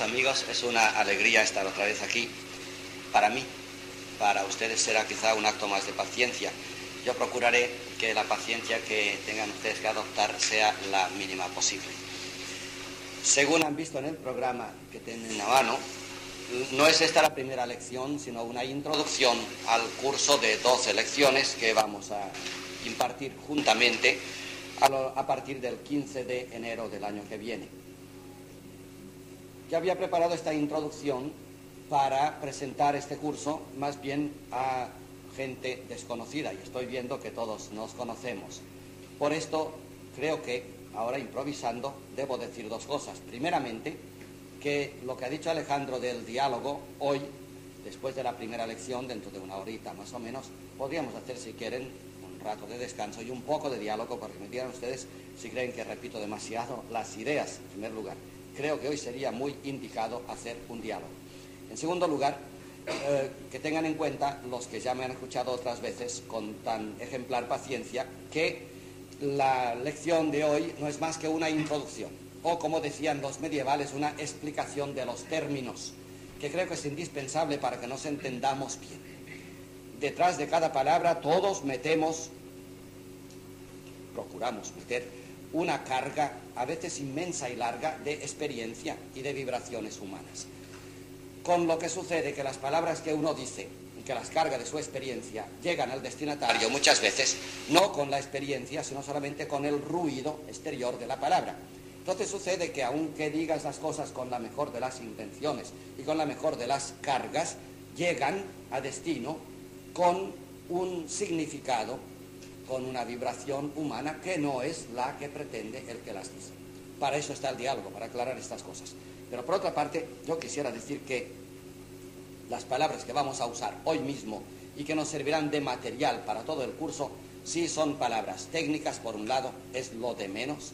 amigos, es una alegría estar otra vez aquí. Para mí, para ustedes será quizá un acto más de paciencia. Yo procuraré que la paciencia que tengan ustedes que adoptar sea la mínima posible. Según han visto en el programa que tienen a mano, no es esta la primera lección, sino una introducción al curso de 12 lecciones que vamos a impartir juntamente a, partir del 15 de enero del año que viene. Ya había preparado esta introducción para presentar este curso más bien a gente desconocida y estoy viendo que todos nos conocemos. Por esto creo que ahora improvisando debo decir dos cosas. Primeramente, que lo que ha dicho Alejandro del diálogo hoy, después de la primera lección, dentro de una horita más o menos, podríamos hacer si quieren un rato de descanso y un poco de diálogo, porque me digan ustedes si creen que repito demasiado las ideas, en primer lugar. Creo que hoy sería muy indicado hacer un diálogo. En segundo lugar, eh, que tengan en cuenta los que ya me han escuchado otras veces con tan ejemplar paciencia, que la lección de hoy no es más que una introducción o como decían los medievales, una explicación de los términos, que creo que es indispensable para que nos entendamos bien. Detrás de cada palabra todos metemos, procuramos meter, una carga, a veces inmensa y larga, de experiencia y de vibraciones humanas. Con lo que sucede que las palabras que uno dice y que las carga de su experiencia llegan al destinatario muchas veces no con la experiencia, sino solamente con el ruido exterior de la palabra. Entonces sucede que aunque digas las cosas con la mejor de las intenciones y con la mejor de las cargas, llegan a destino con un significado, con una vibración humana que no es la que pretende el que las dice. Para eso está el diálogo, para aclarar estas cosas. Pero por otra parte, yo quisiera decir que las palabras que vamos a usar hoy mismo y que nos servirán de material para todo el curso, sí son palabras técnicas, por un lado, es lo de menos,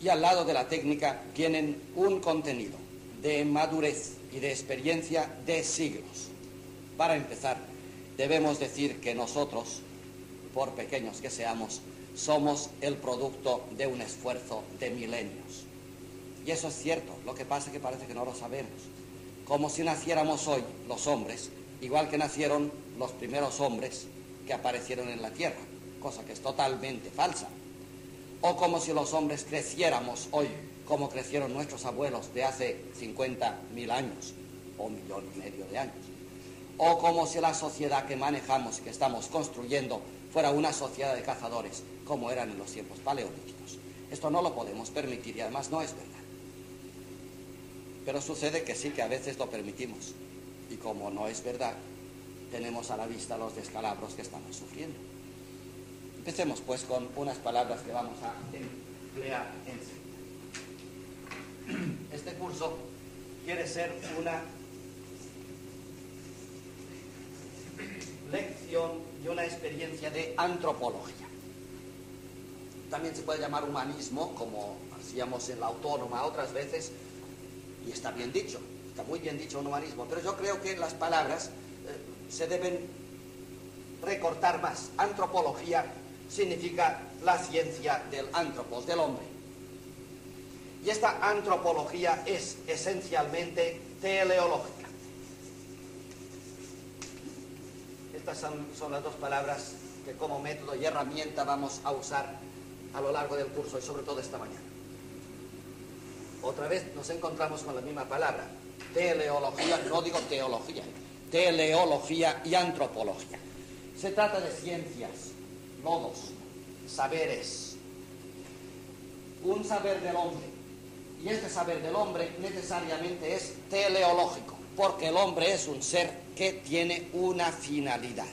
y al lado de la técnica tienen un contenido de madurez y de experiencia de siglos. Para empezar, debemos decir que nosotros, por pequeños que seamos, somos el producto de un esfuerzo de milenios. Y eso es cierto, lo que pasa es que parece que no lo sabemos. Como si naciéramos hoy los hombres, igual que nacieron los primeros hombres que aparecieron en la tierra, cosa que es totalmente falsa o como si los hombres creciéramos hoy como crecieron nuestros abuelos de hace 50.000 años o un millón y medio de años, o como si la sociedad que manejamos y que estamos construyendo fuera una sociedad de cazadores como eran en los tiempos paleolíticos. Esto no lo podemos permitir y además no es verdad. Pero sucede que sí que a veces lo permitimos y como no es verdad, tenemos a la vista los descalabros que estamos sufriendo. Empecemos pues con unas palabras que vamos a emplear enseguida. Este curso quiere ser una y una experiencia de antropología. También se puede llamar humanismo, como hacíamos en la autónoma otras veces, y está bien dicho, está muy bien dicho un humanismo, pero yo creo que las palabras eh, se deben recortar más. Antropología significa la ciencia del antropos, del hombre. Y esta antropología es esencialmente teleológica. Estas son, son, las dos palabras que como método y herramienta vamos a usar a lo largo del curso y sobre todo esta mañana. Otra vez nos encontramos con la misma palabra, teleología, no digo teología, teleología y antropología. Se trata de ciencias logos, saberes, un saber del hombre. Y este saber del hombre necesariamente es teleológico, porque el hombre es un ser que tiene una finalidad.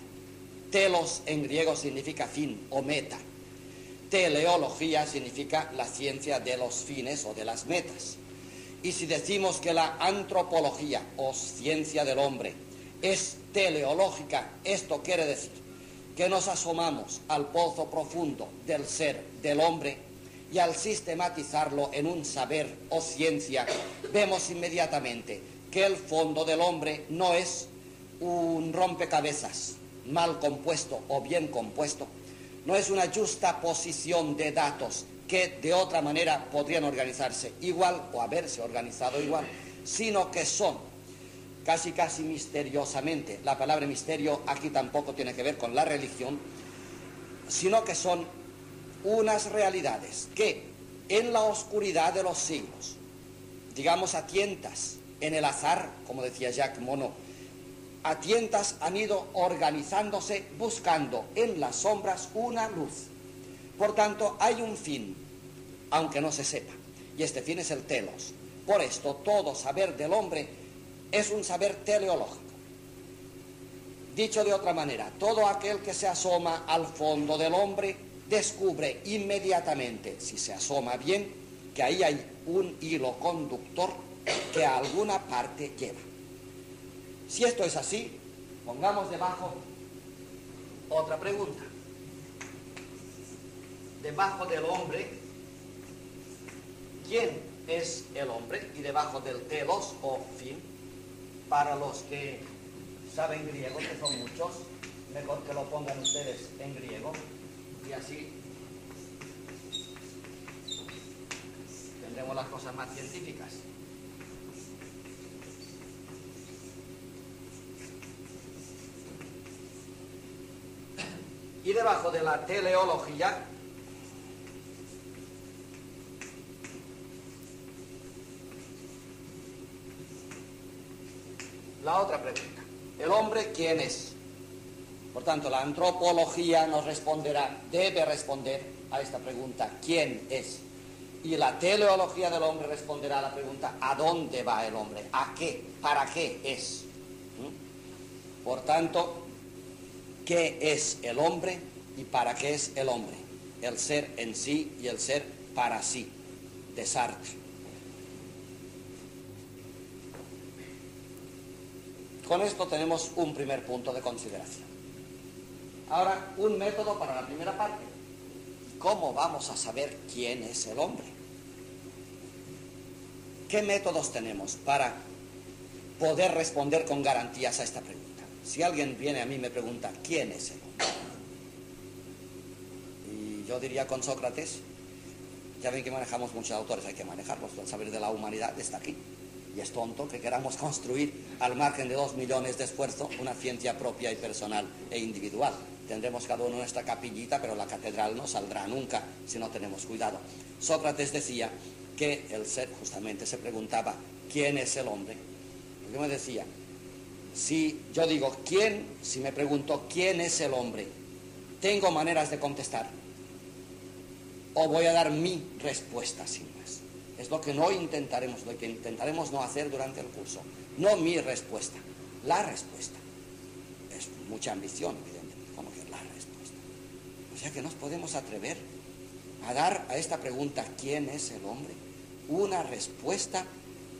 Telos en griego significa fin o meta. Teleología significa la ciencia de los fines o de las metas. Y si decimos que la antropología o ciencia del hombre es teleológica, esto quiere decir que nos asomamos al pozo profundo del ser, del hombre, y al sistematizarlo en un saber o ciencia, vemos inmediatamente que el fondo del hombre no es un rompecabezas mal compuesto o bien compuesto, no es una justa posición de datos que de otra manera podrían organizarse igual o haberse organizado igual, sino que son casi casi misteriosamente, la palabra misterio aquí tampoco tiene que ver con la religión, sino que son unas realidades que en la oscuridad de los siglos, digamos a tientas, en el azar, como decía Jacques Monod, a tientas han ido organizándose buscando en las sombras una luz. Por tanto, hay un fin, aunque no se sepa, y este fin es el telos. Por esto, todo saber del hombre es un saber teleológico. Dicho de otra manera, todo aquel que se asoma al fondo del hombre descubre inmediatamente, si se asoma bien, que ahí hay un hilo conductor que a alguna parte lleva. Si esto es así, pongamos debajo otra pregunta. Debajo del hombre, ¿quién es el hombre? Y debajo del telos o fin, para los que saben griego, que son muchos, mejor que lo pongan ustedes en griego y así tendremos las cosas más científicas. Y debajo de la teleología la otra pregunta. ¿El hombre quién es? Por tanto, la antropología nos responderá, debe responder a esta pregunta, ¿quién es? Y la teleología del hombre responderá a la pregunta, ¿a dónde va el hombre? ¿A qué? ¿Para qué es? ¿Mm? Por tanto, qué es el hombre y para qué es el hombre, el ser en sí y el ser para sí, de Sartre. Con esto tenemos un primer punto de consideración. Ahora, un método para la primera parte. ¿Cómo vamos a saber quién es el hombre? ¿Qué métodos tenemos para poder responder con garantías a esta pregunta? Si alguien viene a mí y me pregunta, ¿quién es el hombre? Y yo diría con Sócrates, ya ven que manejamos muchos autores, hay que manejarlos, el saber de la humanidad está aquí. Y es tonto que queramos construir al margen de dos millones de esfuerzo una ciencia propia y personal e individual. Tendremos cada uno nuestra capillita, pero la catedral no saldrá nunca si no tenemos cuidado. Sócrates decía que el ser, justamente se preguntaba, ¿quién es el hombre? Porque me decía, si yo digo, ¿quién? Si me pregunto, ¿quién es el hombre? Tengo maneras de contestar. O voy a dar mi respuesta sin más. Es lo que no intentaremos, lo que intentaremos no hacer durante el curso. No mi respuesta, la respuesta. Es mucha ambición, evidentemente, como que la respuesta. O sea que nos podemos atrever a dar a esta pregunta, ¿quién es el hombre? Una respuesta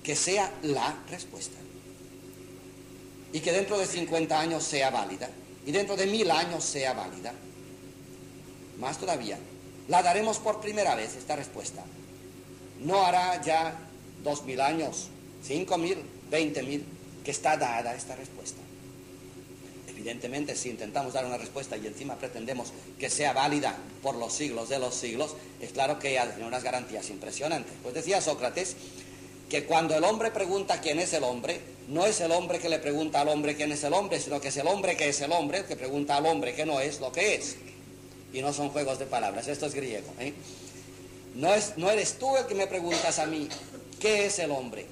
que sea la respuesta y que dentro de 50 años sea válida y dentro de mil años sea válida. Más todavía, la daremos por primera vez esta respuesta. No hará ya dos mil años, cinco mil, veinte mil, que está dada esta respuesta. Evidentemente, si intentamos dar una respuesta y encima pretendemos que sea válida por los siglos de los siglos, es claro que hay unas garantías impresionantes. Pues decía Sócrates que cuando el hombre pregunta quién es el hombre, no es el hombre que le pregunta al hombre quién es el hombre, sino que es el hombre que es el hombre el que pregunta al hombre que no es lo que es. Y no son juegos de palabras, esto es griego. ¿eh? No, es, no eres tú el que me preguntas a mí qué es el hombre.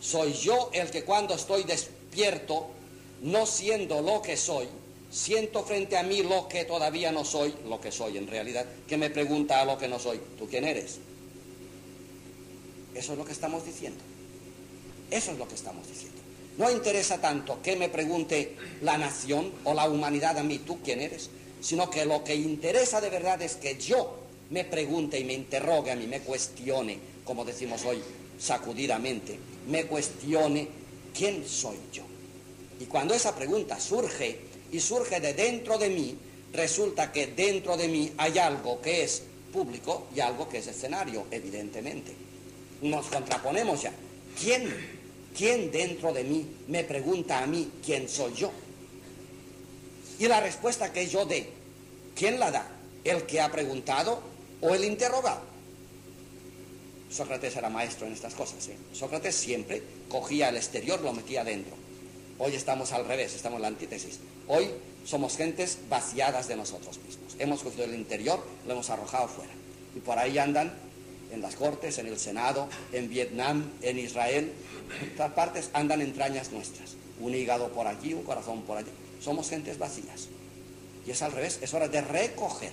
Soy yo el que cuando estoy despierto, no siendo lo que soy, siento frente a mí lo que todavía no soy, lo que soy en realidad, que me pregunta a lo que no soy, ¿tú quién eres? Eso es lo que estamos diciendo. Eso es lo que estamos diciendo. No interesa tanto que me pregunte la nación o la humanidad a mí, ¿tú quién eres? Sino que lo que interesa de verdad es que yo me pregunte y me interrogue a mí, me cuestione, como decimos hoy, sacudidamente, me cuestione quién soy yo. Y cuando esa pregunta surge y surge de dentro de mí, resulta que dentro de mí hay algo que es público y algo que es escenario, evidentemente. Nos contraponemos ya. ¿Quién ¿Quién dentro de mí me pregunta a mí quién soy yo? Y la respuesta que yo dé, ¿quién la da? ¿El que ha preguntado o el interrogado? Sócrates era maestro en estas cosas. ¿eh? Sócrates siempre cogía el exterior, lo metía dentro. Hoy estamos al revés, estamos en la antítesis. Hoy somos gentes vaciadas de nosotros mismos. Hemos cogido el interior, lo hemos arrojado fuera. Y por ahí andan en las cortes, en el Senado, en Vietnam, en Israel, en todas partes andan entrañas nuestras. Un hígado por aquí, un corazón por allí. Somos gentes vacías. Y es al revés, es hora de recoger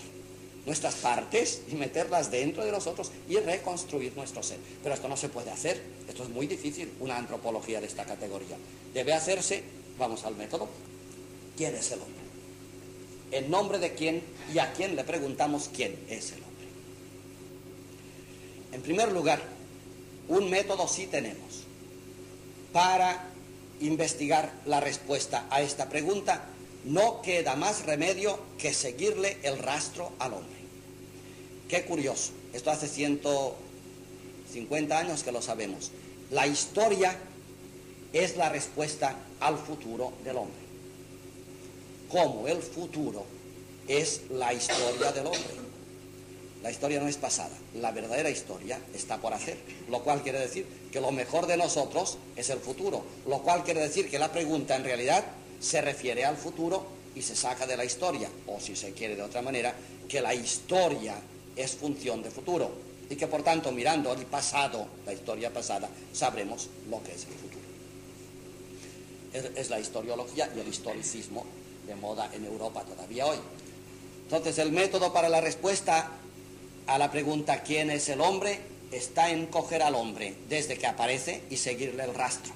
nuestras partes y meterlas dentro de nosotros y reconstruir nuestro ser. Pero esto no se puede hacer, esto es muy difícil, una antropología de esta categoría. Debe hacerse, vamos al método, ¿quién es el hombre? ¿En nombre de quién y a quién le preguntamos quién es el hombre? En primer lugar, un método sí tenemos para investigar la respuesta a esta pregunta. No queda más remedio que seguirle el rastro al hombre. Qué curioso, esto hace 150 años que lo sabemos. La historia es la respuesta al futuro del hombre. Como el futuro es la historia del hombre. La historia no es pasada, la verdadera historia está por hacer, lo cual quiere decir que lo mejor de nosotros es el futuro, lo cual quiere decir que la pregunta en realidad se refiere al futuro y se saca de la historia, o si se quiere de otra manera, que la historia es función de futuro y que por tanto mirando el pasado, la historia pasada, sabremos lo que es el futuro. Es, la historiología y el historicismo de moda en Europa todavía hoy. Entonces el método para la respuesta a la pregunta ¿quién es el hombre? está en coger al hombre desde que aparece y seguirle el rastro.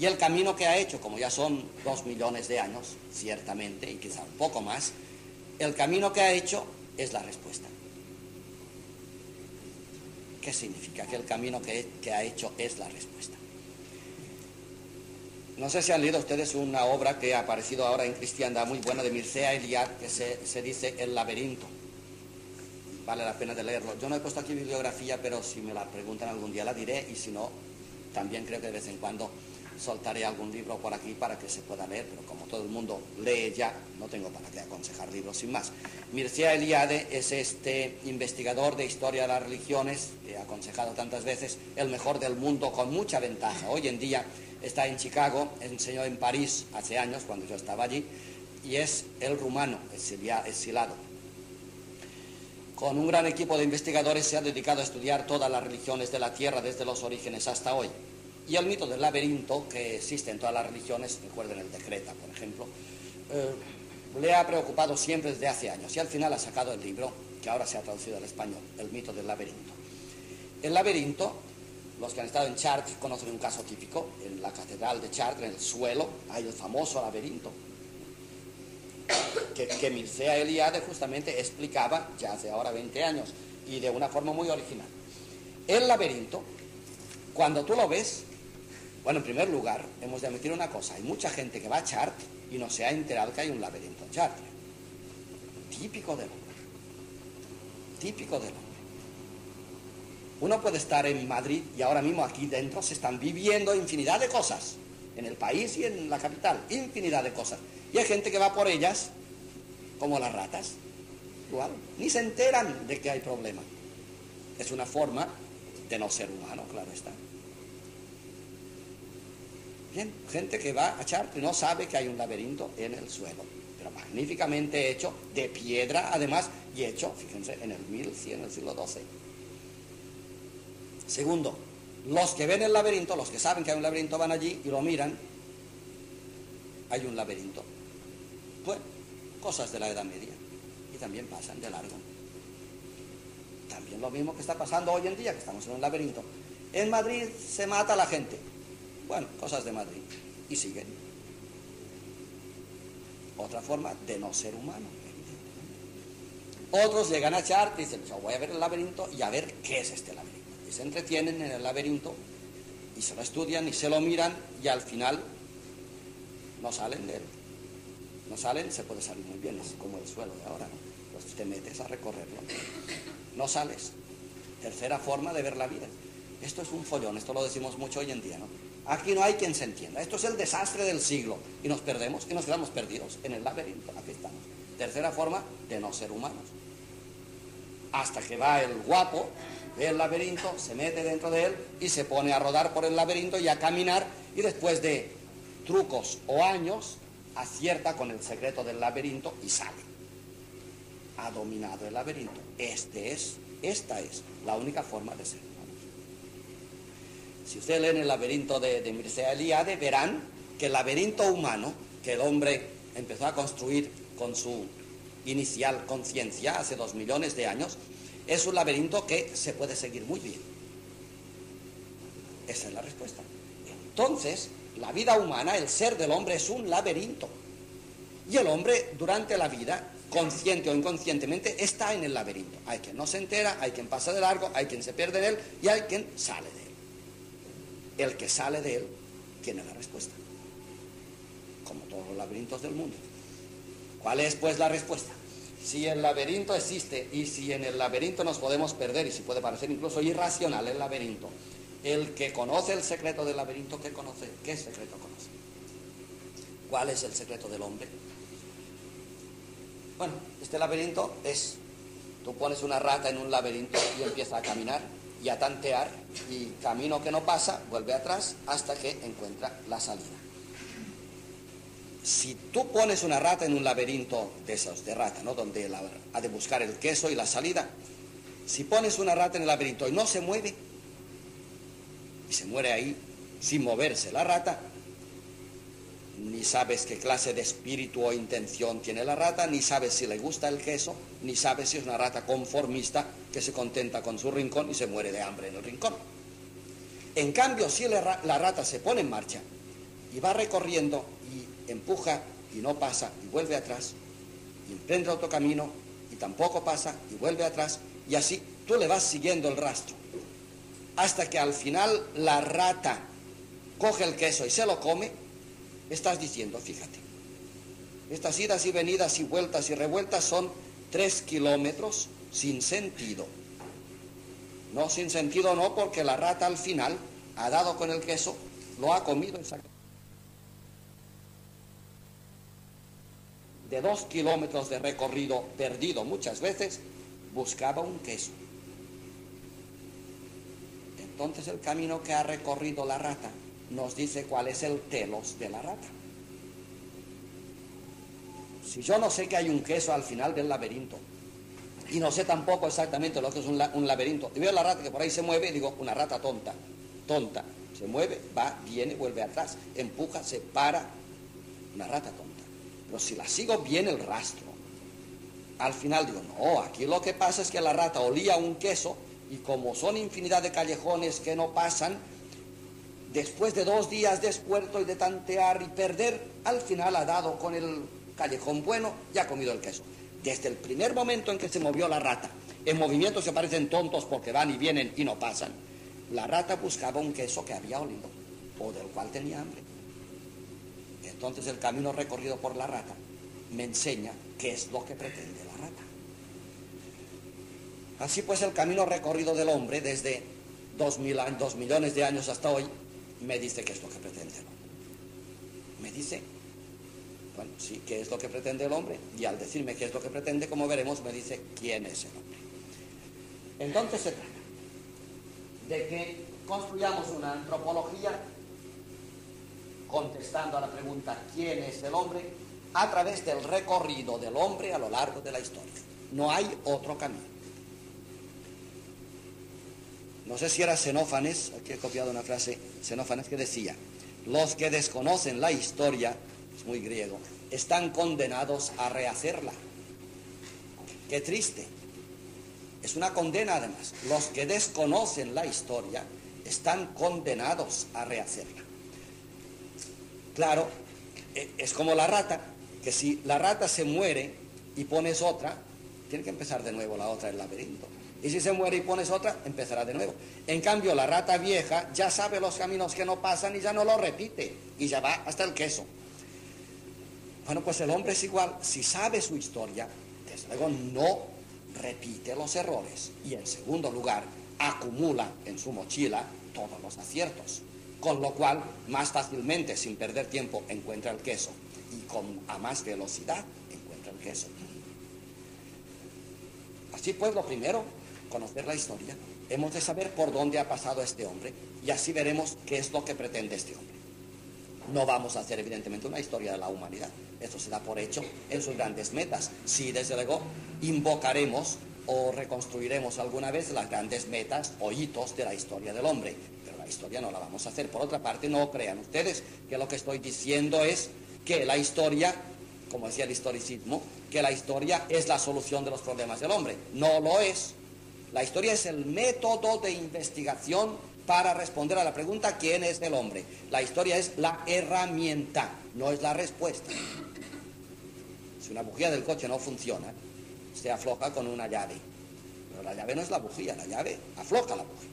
Y el camino que ha hecho, como ya son dos millones de años, ciertamente, y quizá un poco más, el camino que ha hecho es la respuesta. ¿Qué significa? Que el camino que, ha hecho es la respuesta. No sé si han leído ustedes una obra que ha aparecido ahora en Cristiandad muy buena de Mircea Eliade, que se, se dice El laberinto vale la pena de leerlo. Yo no he puesto aquí bibliografía, pero si me la preguntan algún día la diré y si no, también creo que de vez en cuando soltaré algún libro por aquí para que se pueda leer, pero como todo el mundo lee ya, no tengo para qué aconsejar libros sin más. Mircea Eliade es este investigador de historia de las religiones, que ha aconsejado tantas veces, el mejor del mundo con mucha ventaja. Hoy en día está en Chicago, enseñó en París hace años, cuando yo estaba allí, y es el rumano, exilado con un gran equipo de investigadores se ha dedicado a estudiar todas las religiones de la Tierra desde los orígenes hasta hoy. Y el mito del laberinto, que existe en todas las religiones, recuerden el Decreta, por ejemplo, eh, le ha preocupado siempre desde hace años y al final ha sacado el libro, que ahora se ha traducido al español, El mito del laberinto. El laberinto, los que han estado en Chartres conocen un caso típico, en la catedral de Chartres, en el suelo, hay el famoso laberinto, que, que Mircea Eliade justamente explicaba ya hace ahora 20 años y de una forma muy original. El laberinto, cuando tú lo ves, bueno, en primer lugar, hemos de admitir una cosa, hay mucha gente que va a Chartres y no se ha enterado que hay un laberinto en Chartres. Típico del hombre. Típico del hombre. Uno puede estar en Madrid y ahora mismo aquí dentro se están viviendo infinidad de cosas, en el país y en la capital, infinidad de cosas. Y hay gente que va por ellas como las ratas. Ni se enteran de que hay problema. Es una forma de no ser humano, claro está. Bien, gente que va a y no sabe que hay un laberinto en el suelo, pero magníficamente hecho, de piedra además, y hecho, fíjense, en el 1100, en el siglo XII. Segundo, los que ven el laberinto, los que saben que hay un laberinto, van allí y lo miran. Hay un laberinto. Cosas de la Edad Media. Y también pasan de largo. También lo mismo que está pasando hoy en día, que estamos en un laberinto. En Madrid se mata a la gente. Bueno, cosas de Madrid. Y siguen. Otra forma de no ser humano. Otros llegan a echar y dicen, yo voy a ver el laberinto y a ver qué es este laberinto. Y se entretienen en el laberinto y se lo estudian y se lo miran y al final no salen de él no salen, se puede salir muy bien, es como el suelo de ahora, ¿no? Te metes a recorrerlo. No sales. Tercera forma de ver la vida. Esto es un follón, esto lo decimos mucho hoy en día, ¿no? Aquí no hay quien se entienda. Esto es el desastre del siglo. Y nos perdemos y nos quedamos perdidos en el laberinto. Aquí estamos. Tercera forma de no ser humanos. Hasta que va el guapo ve el laberinto, se mete dentro de él y se pone a rodar por el laberinto y a caminar y después de trucos o años acierta con el secreto del laberinto y sale. Ha dominado el laberinto. Este es, esta es la única forma de ser. Si ustedes leen el laberinto de, de Mircea Eliade, verán que el laberinto humano que el hombre empezó a construir con su inicial conciencia hace dos millones de años, es un laberinto que se puede seguir muy bien. Esa es la respuesta. Entonces, la vida humana, el ser del hombre es un laberinto. Y el hombre durante la vida, consciente o inconscientemente, está en el laberinto. Hay quien no se entera, hay quien pasa de largo, hay quien se pierde en él y hay quien sale de él el que sale de él tiene la respuesta, como todos los laberintos del mundo. ¿Cuál es pues la respuesta? Si el laberinto existe y si en el laberinto nos podemos perder y si puede parecer incluso irracional el laberinto, el que conoce el secreto del laberinto, ¿qué conoce? ¿Qué secreto conoce? ¿Cuál es el secreto del hombre? Bueno, este laberinto es, tú pones una rata en un laberinto y empieza a caminar y a tantear y camino que no pasa, vuelve atrás hasta que encuentra la salida. Si tú pones una rata en un laberinto de esos de rata, ¿no? Donde ha de buscar el queso y la salida, si pones una rata en el laberinto y no se mueve, y se muere ahí sin moverse la rata, ni sabes qué clase de espíritu o intención tiene la rata, ni sabes si le gusta el queso, ni sabes si es una rata conformista que se contenta con su rincón y se muere de hambre en el rincón. En cambio, si la, rata se pone en marcha y va recorriendo y empuja y no pasa y vuelve atrás, y emprende otro camino y tampoco pasa y vuelve atrás, y así tú le vas siguiendo el rastro, hasta que al final la rata coge el queso y se lo come, estás diciendo, fíjate, estas idas y venidas y vueltas y revueltas son tres kilómetros sin sentido. No sin sentido no, porque la rata al final ha dado con el queso, lo ha comido exactamente. De dos kilómetros de recorrido perdido muchas veces, buscaba un queso. Entonces el camino que ha recorrido la rata nos dice cuál es el telos de la rata. Si yo no sé que hay un queso al final del laberinto, y no sé tampoco exactamente lo que es un, laberinto, y veo la rata que por ahí se mueve digo, una rata tonta, tonta, se mueve, va, viene, vuelve atrás, empuja, se para, una rata tonta. Pero si la sigo bien el rastro, al final digo, no, aquí lo que pasa es que la rata olía un queso y como son infinidad de callejones que no pasan, después de dos días de esfuerzo y de tantear y perder, al final ha dado con el callejón bueno y ha comido el queso. Desde el primer momento en que se movió la rata, en movimientos que parecen tontos porque van y vienen y no pasan, la rata buscaba un queso que había olido o del cual tenía hambre. Entonces el camino recorrido por la rata me enseña qué es lo que pretende la rata. Así pues el camino recorrido del hombre desde dos, mil, dos millones de años hasta hoy me dice qué es lo que pretende el hombre. Me dice, bueno, sí, qué es lo que pretende el hombre, y al decirme qué es lo que pretende, como veremos, me dice quién es el hombre. Entonces se trata de que construyamos una antropología contestando a la pregunta ¿quién es el hombre? a través del recorrido del hombre a lo largo de la historia. No hay otro camino. No sé si era Xenófanes, aquí he copiado una frase, Xenófanes que decía, los que desconocen la historia, es muy griego, están condenados a rehacerla. Qué triste. Es una condena además. Los que desconocen la historia están condenados a rehacerla. Claro, e, es como la rata, que si la rata se muere y pones otra, tiene que empezar de nuevo la otra el laberinto. Y si se muere y pones otra, empezará de nuevo. En cambio, la rata vieja ya sabe los caminos que no pasan y ya no lo repite. Y ya va hasta el queso. Bueno, pues el hombre es igual. Si sabe su historia, desde luego no repite los errores. Y en segundo lugar, acumula en su mochila todos los aciertos. Con lo cual, más fácilmente, sin perder tiempo, encuentra el queso. Y con a más velocidad, encuentra el queso. Así pues, lo primero, conocer la historia. hemos de saber por dónde ha pasado este hombre y así veremos qué es lo que pretende este hombre. No vamos a hacer evidentemente una historia de la humanidad, esto se da por hecho en sus grandes metas. Sí, desde luego, invocaremos o reconstruiremos alguna vez las grandes metas o hitos de la historia del hombre, pero la historia no la vamos a hacer. Por otra parte, no crean ustedes que lo que estoy diciendo es que la historia, como decía el historicismo, que la historia es la solución de los problemas del hombre. No lo es. La historia es el método de investigación para responder a la pregunta ¿quién es el hombre? La historia es la herramienta, no es la respuesta. Si una bujía del coche no funciona, se afloja con una llave. Pero la llave no es la bujía, la llave afloja la bujía.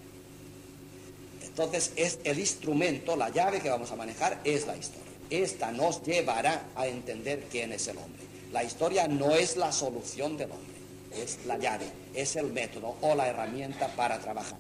Entonces es el instrumento, la llave que vamos a manejar es la historia. Esta nos llevará a entender quién es el hombre. La historia no es la solución del hombre, es la llave, es el método o la herramienta para trabajar.